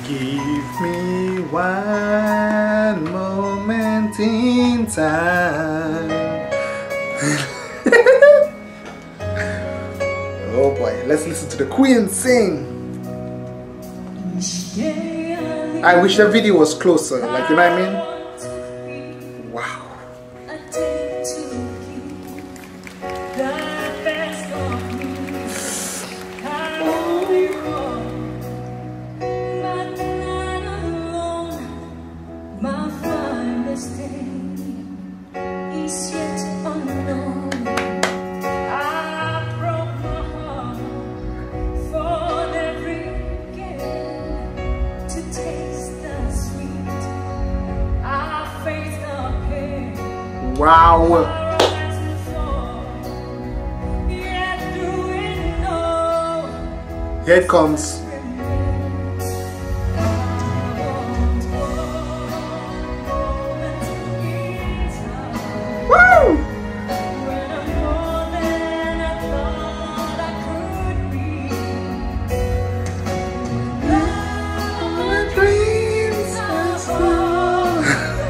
Give me one moment in time. oh boy, let's listen to the queen sing. I wish the video was closer, like you know what I mean? Wow. Here it comes.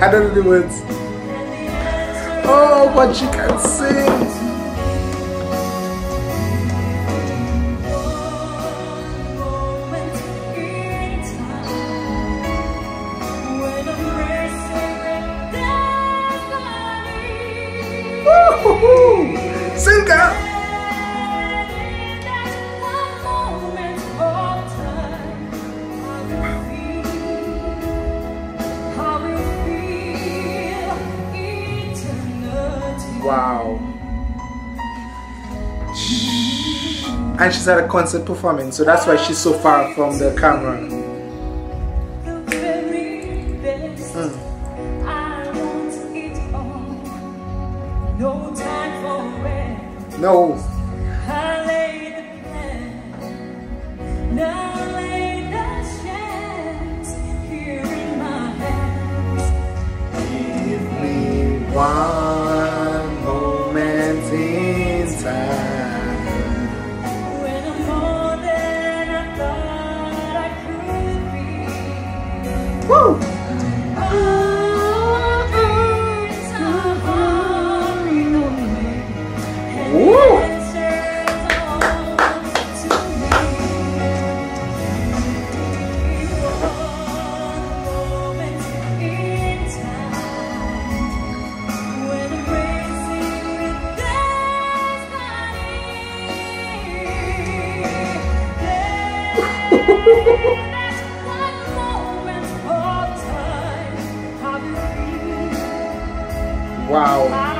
I don't know the words. Oh, but she can sing. Sing girl. And she's at a concert performing, so that's why she's so far from the camera. Hmm. No. Wow.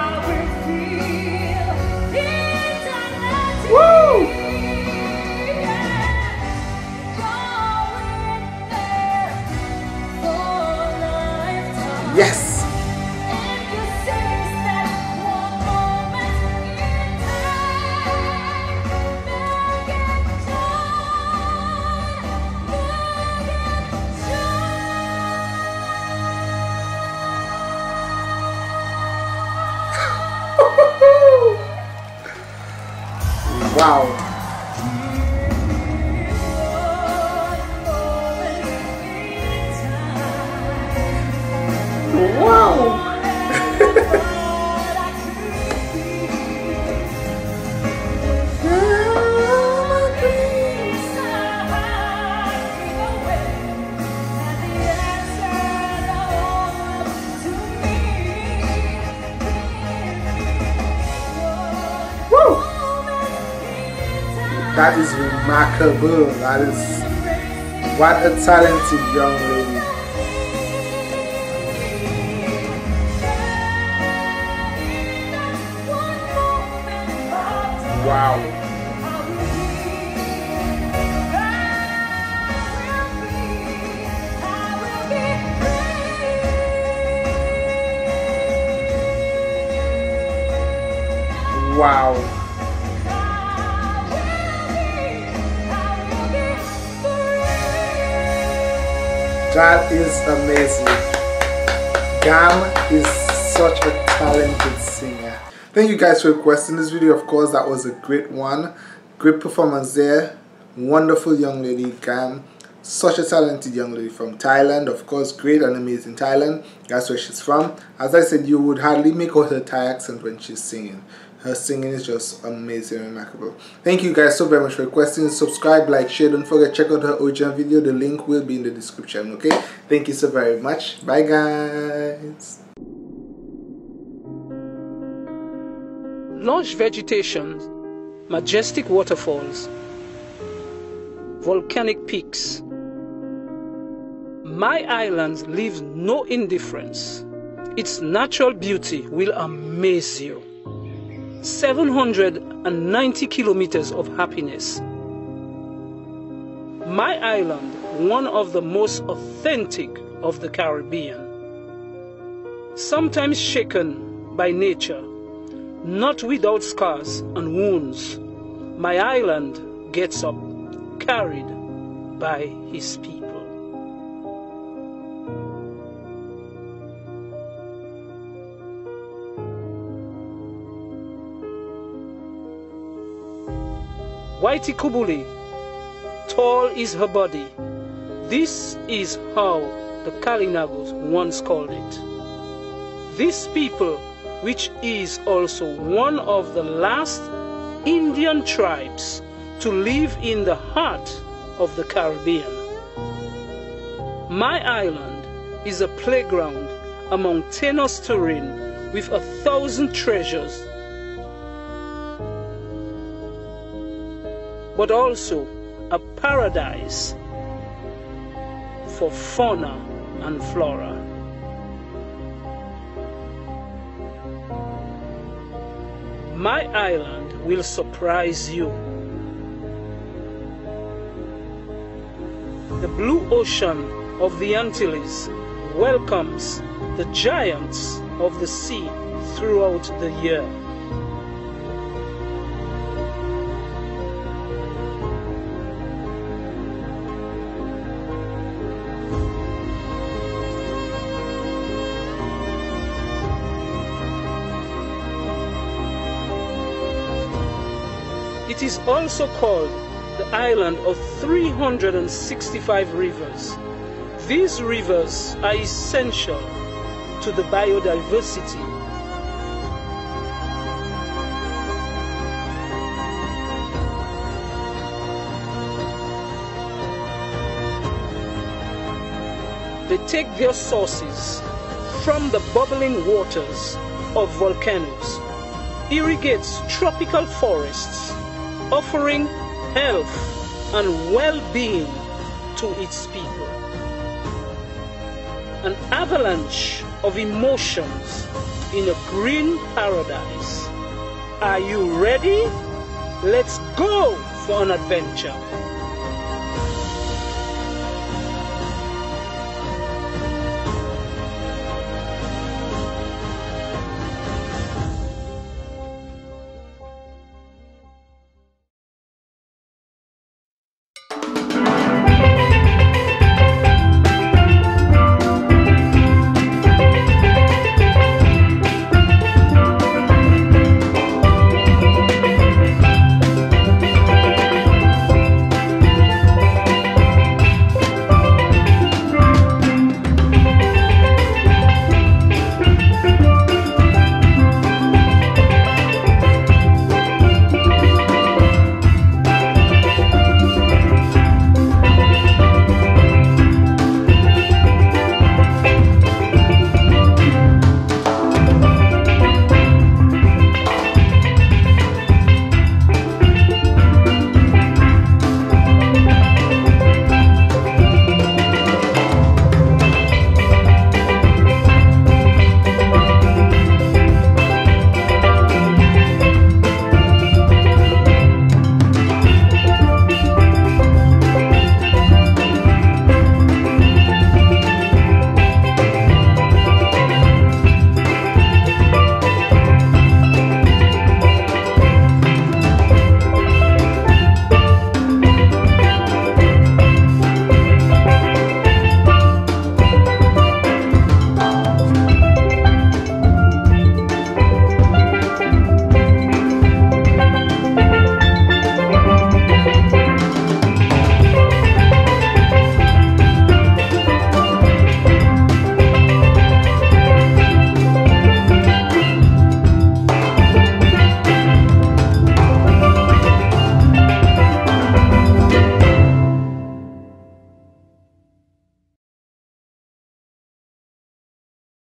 That is remarkable. That is what a talented young lady. Wow. Wow. That is amazing. Gam is such a talented singer. Thank you guys for requesting this video. Of course, that was a great one. Great performance there. Wonderful young lady, Gam. such a talented young lady from Thailand. Of course, great and amazing Thailand. That's where she's from. As I said, you would hardly make out her Thai accent when she's singing. Her singing is just amazing and remarkable. Thank you guys so very much for requesting. Subscribe, like, share. Don't forget, check out her original video. The link will be in the description, okay? Thank you so very much. Bye, guys. Lush vegetation, majestic waterfalls, volcanic peaks. My island leaves no indifference. Its natural beauty will amaze you. 790 kilometers of happiness. My island, one of the most authentic of the Caribbean. Sometimes shaken by nature, not without scars and wounds, my island gets up carried by his people. Waitukubuli, tall is her body. This is how the Kalinagos once called it. This people, which is also one of the last Indian tribes to live in the heart of the Caribbean. My island is a playground among tenuous terrain with a thousand treasures, but also a paradise for fauna and flora. My island will surprise you. The blue ocean of the Antilles welcomes the giants of the sea throughout the year. It is also called the island of 365 rivers. These rivers are essential to the biodiversity. They take their sources from the bubbling waters of volcanoes, irrigates tropical forests, offering health and well-being to its people. An avalanche of emotions in a green paradise. Are you ready? Let's go for an adventure.